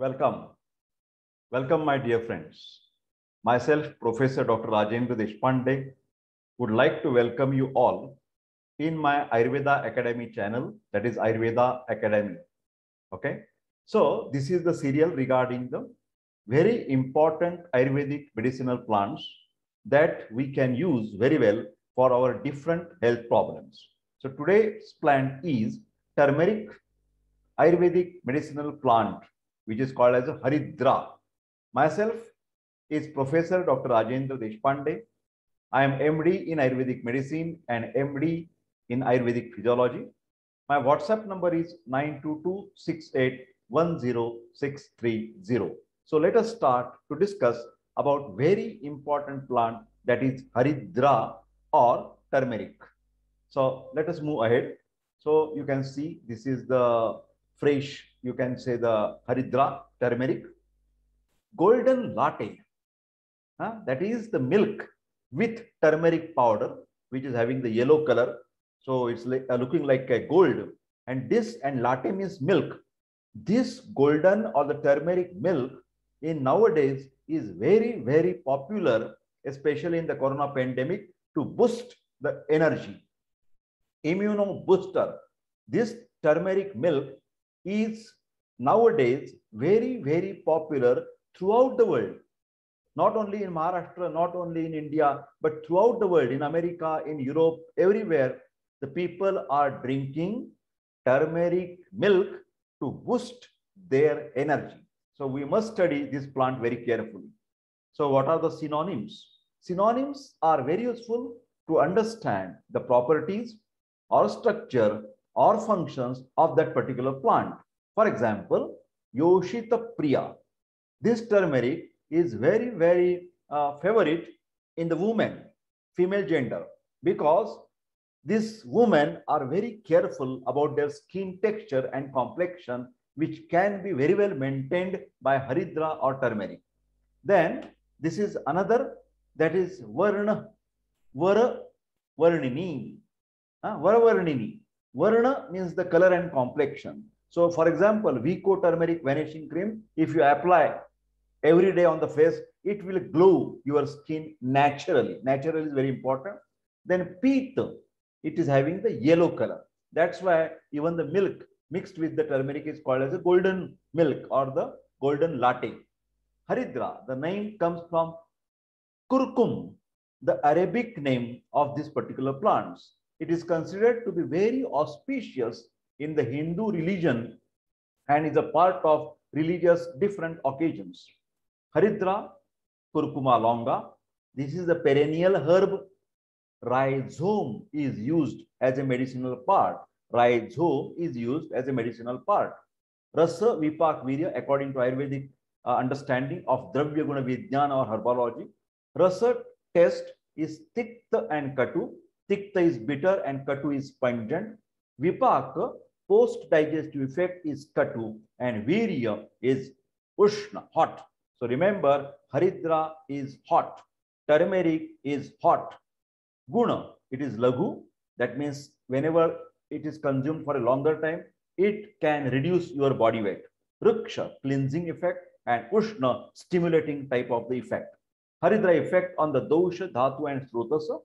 Welcome. Welcome, my dear friends. Myself, Professor Dr. Rajendra Deshpande, would like to welcome you all in my Ayurveda Academy channel, that is Ayurveda Academy. Okay. So, this is the serial regarding the very important Ayurvedic medicinal plants that we can use very well for our different health problems. So, today's plant is turmeric Ayurvedic medicinal plant which is called as a Haridra. Myself is Professor Dr. Rajendra Deshpande. I am MD in Ayurvedic medicine and MD in Ayurvedic physiology. My WhatsApp number is 922681060. So let us start to discuss about very important plant that is Haridra or turmeric. So let us move ahead. So you can see this is the fresh you can say the haridra, turmeric, golden latte, huh? that is the milk with turmeric powder, which is having the yellow color. So it's like, uh, looking like a gold. And this and latte means milk. This golden or the turmeric milk in nowadays is very, very popular, especially in the corona pandemic to boost the energy. Immuno booster. This turmeric milk is nowadays very, very popular throughout the world. Not only in Maharashtra, not only in India, but throughout the world, in America, in Europe, everywhere, the people are drinking turmeric milk to boost their energy. So we must study this plant very carefully. So what are the synonyms? Synonyms are very useful to understand the properties or structure or functions of that particular plant. For example, Yoshita Priya. This turmeric is very, very uh, favorite in the woman, female gender, because these women are very careful about their skin texture and complexion, which can be very well maintained by Haridra or turmeric. Then this is another that is Varna, Vara Varnini. Uh, Vara Varnini. Varna means the color and complexion. So for example, Vicco turmeric vanishing cream, if you apply every day on the face, it will glow your skin naturally. Natural is very important. Then Pita, it is having the yellow color. That's why even the milk mixed with the turmeric is called as a golden milk or the golden latte. Haridra, the name comes from kurkum, the Arabic name of this particular plants. It is considered to be very auspicious in the Hindu religion and is a part of religious different occasions. Haridra, curcuma longa. This is a perennial herb. Rhizome is used as a medicinal part. Rhizome is used as a medicinal part. Rasa Vipak Virya, according to Ayurvedic uh, understanding of Dravya Guna Vijnana or herbology, Rasa test is Tikta and Katu. Tikta is bitter and Katu is pungent. Vipak post-digestive effect is Katu and Virya is Ushna, hot. So remember, Haridra is hot. Turmeric is hot. Guna, it is Lagu. That means whenever it is consumed for a longer time, it can reduce your body weight. Ruksha, cleansing effect and Ushna, stimulating type of the effect. Haridra effect on the dosha, dhatu and srotasa.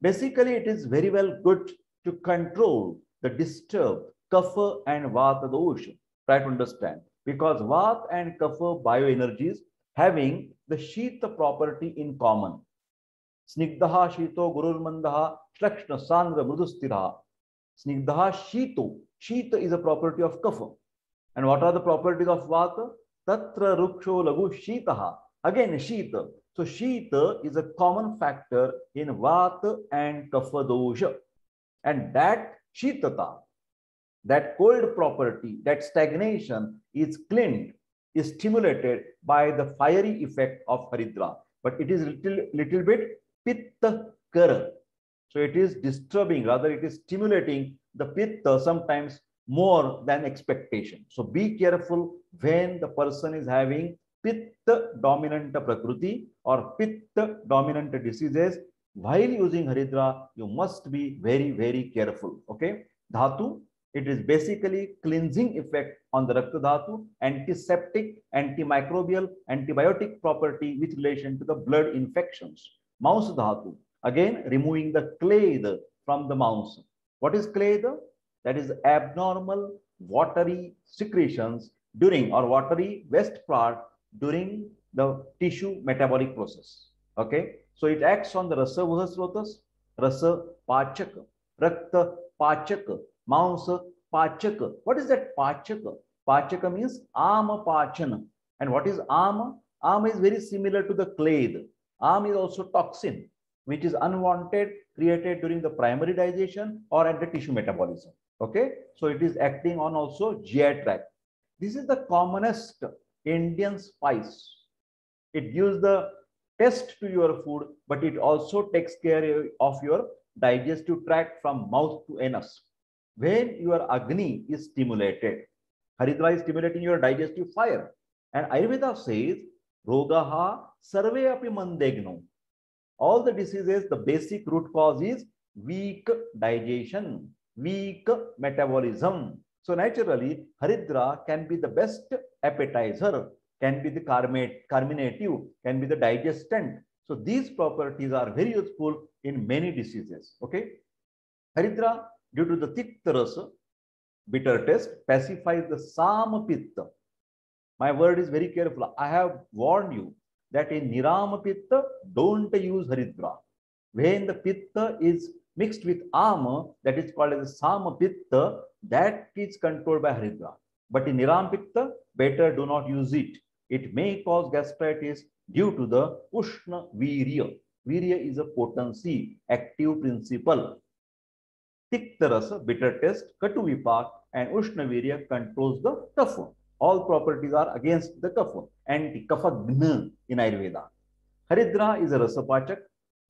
Basically, it is very well good to control the disturb kapha and vata dosha. Try to understand because vata and kapha bioenergies having the shita property in common. Snigdaha shito gururmandaha shlakshna sandra mrudustira. Snigdaha shito. Shita is a property of kapha. And what are the properties of vata? Tatra ruksho lagu shitaha. Again, shita. So shita is a common factor in vata and kapha dosha. And that shitata, that cold property, that stagnation is cleaned, is stimulated by the fiery effect of Haridra. But it is little, little bit pitta kara. So it is disturbing, rather it is stimulating the pitta sometimes more than expectation. So be careful when the person is having pitta dominant prakriti or pitta dominant diseases. While using Haridra, you must be very, very careful. Okay. Dhatu, It is basically cleansing effect on the Rakta Dhatu, antiseptic, antimicrobial, antibiotic property with relation to the blood infections. Mouse Dhatu, again removing the clay from the mouse. What is clay? That is abnormal watery secretions during or watery waste part during the tissue metabolic process. Okay, so it acts on the rasa vahasrotas, rasa pachaka, rakta pachaka, Mansa pachaka. What is that pachaka? Pachaka means ama pachana. And what is ama? Ama is very similar to the clade. Ama is also toxin, which is unwanted, created during the primary digestion or at the tissue metabolism. Okay, so it is acting on also GI tract. This is the commonest Indian spice. It gives the taste to your food, but it also takes care of your digestive tract from mouth to anus when your Agni is stimulated. Haridra is stimulating your digestive fire. And Ayurveda says, Rogaha sarve api mandegno. All the diseases, the basic root cause is weak digestion, weak metabolism. So naturally, Haridra can be the best appetizer, can be the carminative, can be the digestant. So these properties are very useful in many diseases. Okay. Haridra due to the Tikta rasa, bitter taste, pacifies the samapitta. My word is very careful. I have warned you that in nirama pitta, don't use haridra. When the pitta is mixed with ama, that is called as samapitta, that is controlled by haridra. But in niram pitta, better do not use it. It may cause gastritis due to the ushna virya. Virya is a potency, active principle. Tiktarasa, bitter taste, Katu Vipak, and Ushnavirya controls the kapha. All properties are against the kapha, anti-kapha in Ayurveda. Haridra is a rasapachak.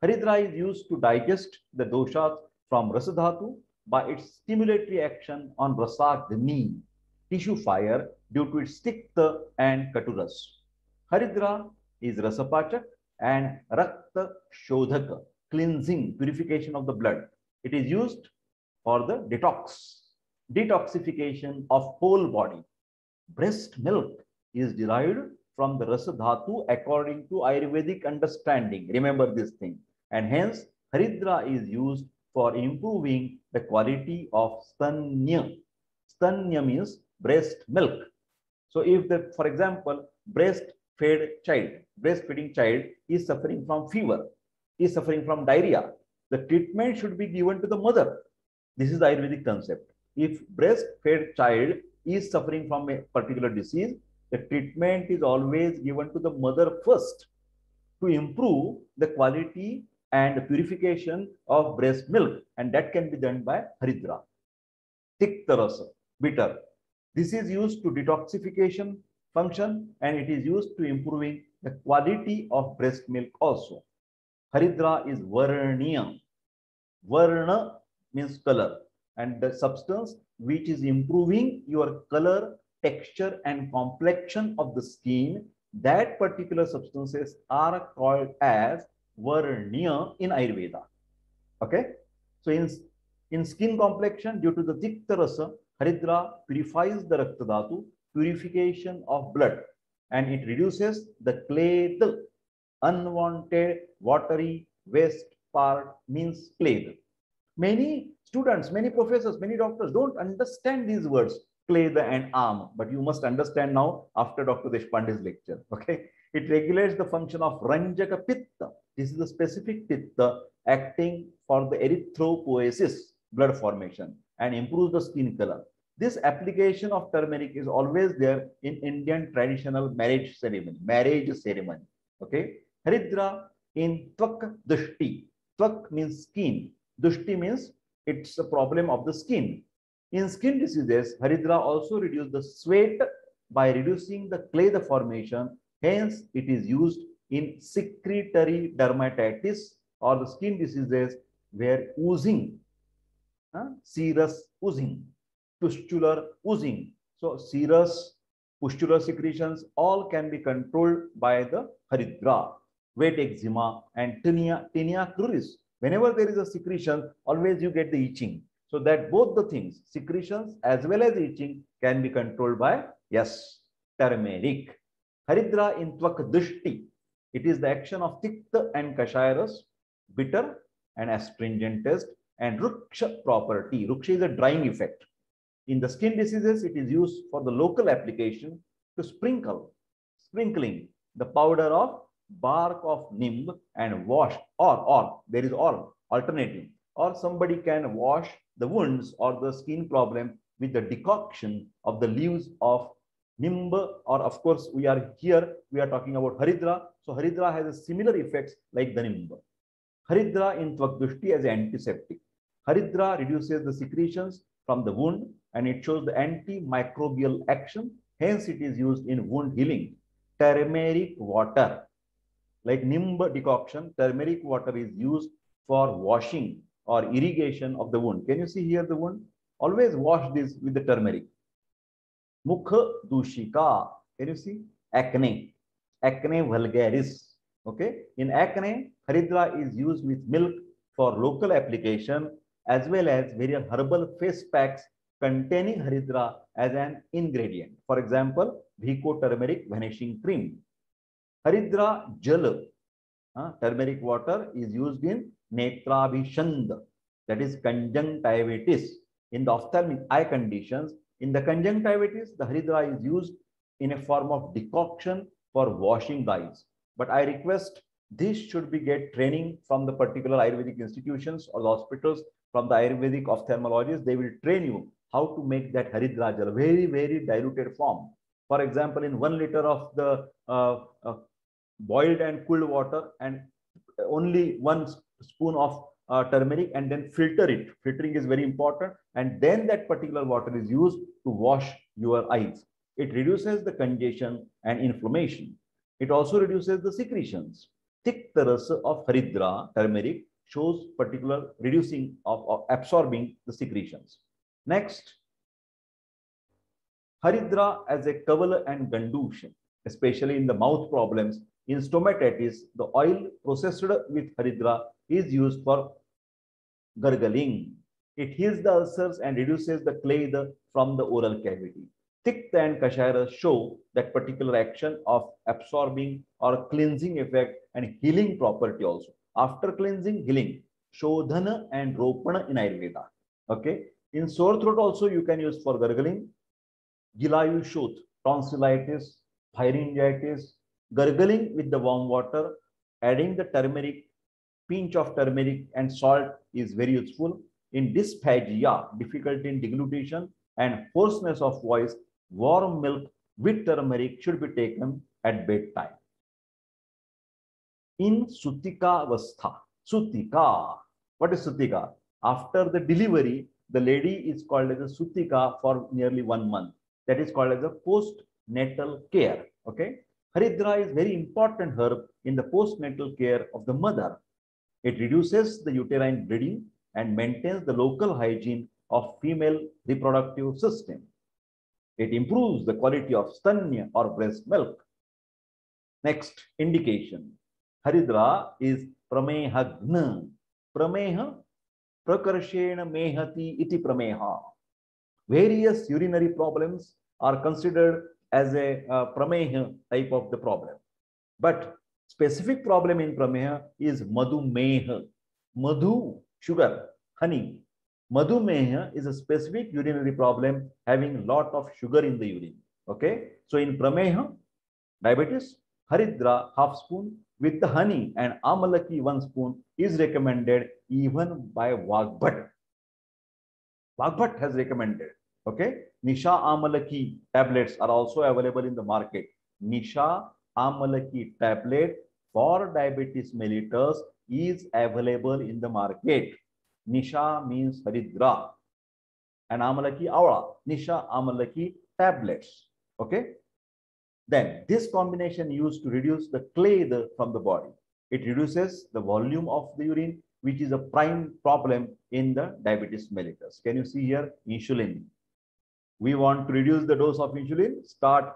Haridra is used to digest the doshas from rasadhatu by its stimulatory action on rasagni, tissue fire, due to its tikta and katuras. Haridra is rasapachak and rakta shodhaka, cleansing, purification of the blood. It is used for the detox, detoxification of whole body. Breast milk is derived from the rasadhatu according to Ayurvedic understanding. Remember this thing. And hence, Haridra is used for improving the quality of stanya. Stanya means breast milk. So if the, for example, breastfed child, breastfeeding child is suffering from fever, is suffering from diarrhea, the treatment should be given to the mother this is the Ayurvedic concept. If breastfed child is suffering from a particular disease, the treatment is always given to the mother first to improve the quality and purification of breast milk. And that can be done by Haridra. Tiktarasa, bitter. This is used to detoxification function and it is used to improving the quality of breast milk also. Haridra is Varniya. Varna means color and the substance which is improving your color, texture and complexion of the skin, that particular substances are called as Varniya in Ayurveda. Okay. So in, in skin complexion, due to the Tikta Rasa, Haridra purifies the Raktadhatu, purification of blood, and it reduces the clay, the unwanted watery waste part means clay. Many students, many professors, many doctors don't understand these words, clay the and arm, but you must understand now after Dr. Deshpande's lecture, okay? It regulates the function of Ranjaka Pitta. This is the specific Pitta acting for the erythropoiesis, blood formation, and improves the skin color. This application of turmeric is always there in Indian traditional marriage ceremony, marriage ceremony, okay? Haridra in Tvak Dushti. Tvak means skin, Dushti means it's a problem of the skin. In skin diseases, Haridra also reduces the sweat by reducing the clay the formation. Hence, it is used in secretory dermatitis or the skin diseases where oozing, uh, serous oozing, pustular oozing. So, serous, pustular secretions all can be controlled by the Haridra. Wet eczema and tinea, tinea cruris Whenever there is a secretion, always you get the itching. So that both the things, secretions as well as itching can be controlled by, yes, turmeric. Haridra in Tvak Dushti. It is the action of Tikta and Kashayarus, bitter and astringent taste, and Ruksha property. Ruksha is a drying effect. In the skin diseases, it is used for the local application to sprinkle, sprinkling the powder of bark of nimb and wash or, or there is or alternative or somebody can wash the wounds or the skin problem with the decoction of the leaves of nimb or of course we are here we are talking about haridra so haridra has a similar effects like the nimb haridra in tvakdushti as antiseptic haridra reduces the secretions from the wound and it shows the antimicrobial action hence it is used in wound healing turmeric water like nimb decoction, turmeric water is used for washing or irrigation of the wound. Can you see here the wound? Always wash this with the turmeric. मुख दूषिका can you see acne acne vulgaris okay in acne haridra is used with milk for local application as well as various herbal face packs containing haridra as an ingredient for example भीको turmeric vanishing cream haridra jal turmeric water is use in netrabhishyanda that is conjunctivitis in दफ्तर eye condition in the conjunctivitis, the Haridra is used in a form of decoction for washing the eyes. But I request this should be get training from the particular Ayurvedic institutions or the hospitals from the Ayurvedic ophthalmologists. They will train you how to make that Haridra Jal, very, very diluted form. For example, in one liter of the uh, uh, boiled and cooled water and only one spoon of uh, turmeric and then filter it. Filtering is very important. And then that particular water is used to wash your eyes. It reduces the congestion and inflammation. It also reduces the secretions. Tikta rasa of haridra, turmeric, shows particular reducing of, of absorbing the secretions. Next, haridra as a kavala and gandushan, especially in the mouth problems, in stomatitis, the oil processed with haridra is used for gurgling. It heals the ulcers and reduces the clay from the oral cavity. Tikta and Kashayara show that particular action of absorbing or cleansing effect and healing property also. After cleansing, healing. Shodhana and Ropana in Ayurveda. Okay. In sore throat also you can use for gurgling. Gilayu Shot, tonsillitis, pharyngitis, Gurgling with the warm water, adding the turmeric, pinch of turmeric and salt is very useful. In dysphagia, difficulty in deglutition and hoarseness of voice, warm milk with turmeric should be taken at bedtime. In Sutika Vastha, Sutika, what is Sutika? After the delivery, the lady is called as a Sutika for nearly one month. That is called as a postnatal care. Okay. Haridra is very important herb in the postnatal care of the mother. It reduces the uterine bleeding and maintains the local hygiene of female reproductive system. It improves the quality of stanya or breast milk. Next indication. Haridra is prameha pramehagna. Prameha prakarshena mehati iti prameha. Various urinary problems are considered as a uh, prameha type of the problem. But specific problem in prameha is madhumeha. Madhu, sugar, honey. Madhumeha is a specific urinary problem having lot of sugar in the urine. Okay. So in prameha, diabetes, haridra half spoon with the honey and amalaki one spoon is recommended even by Vagbhat. Vagbhat has recommended. Okay. Nisha Amalaki tablets are also available in the market. Nisha Amalaki tablet for diabetes mellitus is available in the market. Nisha means Haridra and Amalaki Aura. Nisha Amalaki tablets. Okay. Then this combination used to reduce the clay the, from the body. It reduces the volume of the urine, which is a prime problem in the diabetes mellitus. Can you see here insulin? we want to reduce the dose of insulin, start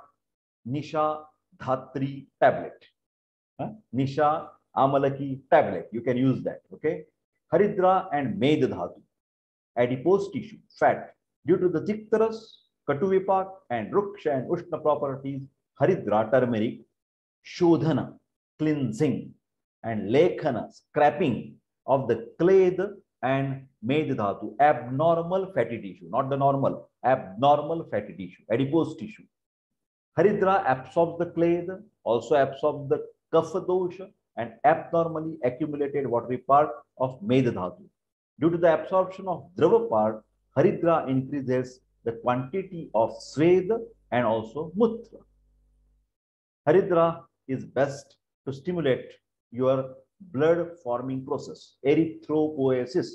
Nisha Dhatri tablet. Huh? Nisha Amalaki tablet. You can use that. Okay. Haridra and Med Dhatu. adipose tissue, fat. Due to the Dicterus, Katuvipak, and Ruksha and Ushna properties, Haridra turmeric, Shodhana, cleansing, and Lekhana, scrapping of the clade and made dhatu, abnormal fatty tissue, not the normal, abnormal fatty tissue, adipose tissue. Haridra absorbs the clade, also absorbs the kapha dosha and abnormally accumulated watery part of Medha dhatu. Due to the absorption of Drava part, Haridra increases the quantity of Sveda and also Mutra. Haridra is best to stimulate your blood forming process, erythropoiesis,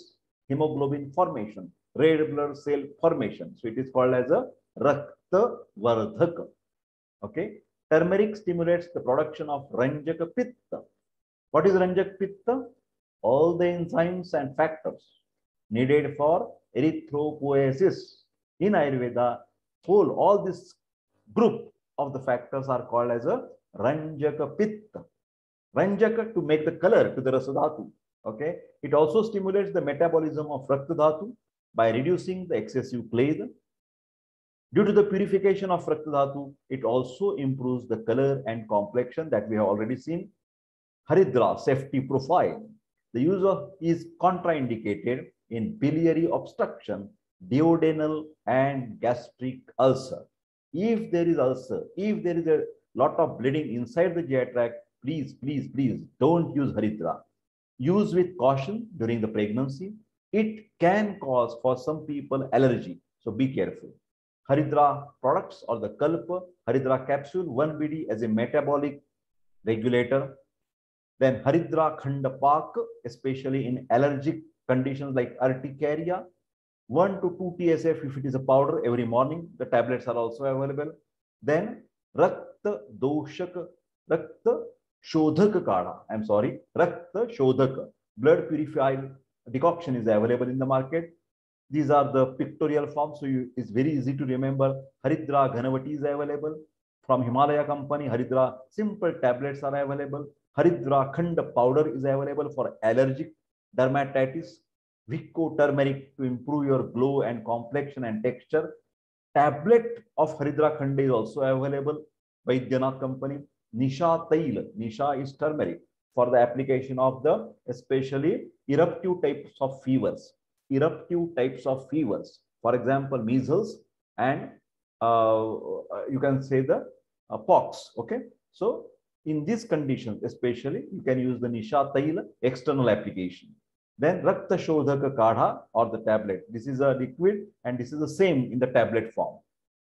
hemoglobin formation, red blood cell formation. So it is called as a Rakta Vardhaka. Okay. Turmeric stimulates the production of Ranjaka Pitta. What is Ranjak Pitta? All the enzymes and factors needed for erythropoiesis. In Ayurveda, whole all this group of the factors are called as a Ranjaka Pitta. Ranjaka to make the color to the Rasadhatu. Okay. It also stimulates the metabolism of Raktadhatu by reducing the excessive clade. Due to the purification of Raktadhatu, it also improves the color and complexion that we have already seen. Haridra safety profile. The use of is contraindicated in biliary obstruction, duodenal and gastric ulcer. If there is ulcer, if there is a lot of bleeding inside the GI tract, please, please, please don't use Haridra. Use with caution during the pregnancy. It can cause for some people allergy. So be careful. Haridra products or the Kalpa, Haridra capsule, 1 BD as a metabolic regulator. Then Haridra Khandapak, especially in allergic conditions like urticaria. 1 to 2 TSF if it is a powder every morning. The tablets are also available. Then Rakta Doshak, Rakta Shodhak Kada. I'm sorry, Rakta Shodhak. Blood purified decoction is available in the market. These are the pictorial forms, so you, it's very easy to remember. Haridra Ghanavati is available from Himalaya company. Haridra simple tablets are available. Haridra Khanda powder is available for allergic dermatitis. Vicco turmeric to improve your glow and complexion and texture. Tablet of Haridra Khanda is also available by Janath company. Nisha Tail, Nisha is turmeric for the application of the especially eruptive types of fevers eruptive types of fevers. For example, measles and uh, you can say the uh, pox. Okay. So in these conditions, especially you can use the Nisha Taila external application. Then Rakta Shodhaka Kadha or the tablet. This is a liquid and this is the same in the tablet form.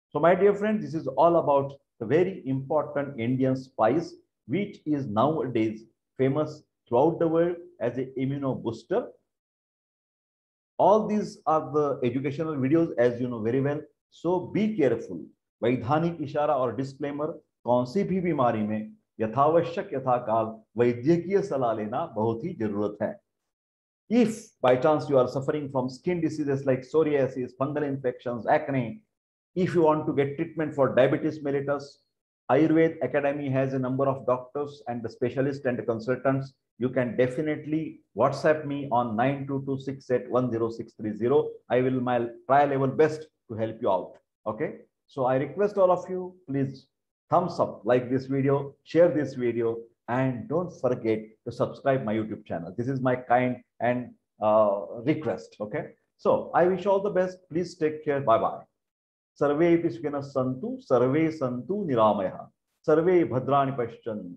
So my dear friends, this is all about the very important Indian spice, which is nowadays famous throughout the world as a immuno booster all these are the educational videos as you know very well so be careful वैधानिक इशारा और disclaimer कौन सी भी बीमारी में यथावश्यक यथाकाल वैद्यकीय सलाह लेना बहुत ही ज़रूरत है if by chance you are suffering from skin diseases like psoriasis fungal infections acne if you want to get treatment for diabetes mellitus ayurved academy has a number of doctors and the specialists and the consultants you can definitely WhatsApp me on 922681060. I will my try level best to help you out. Okay. So I request all of you, please thumbs up, like this video, share this video, and don't forget to subscribe my YouTube channel. This is my kind and uh, request. Okay. So I wish all the best. Please take care. Bye-bye. सर्वे स्विन संतु सर्वे सन्तु निरामय। सर्वे भद्राणि पश्यन्तु।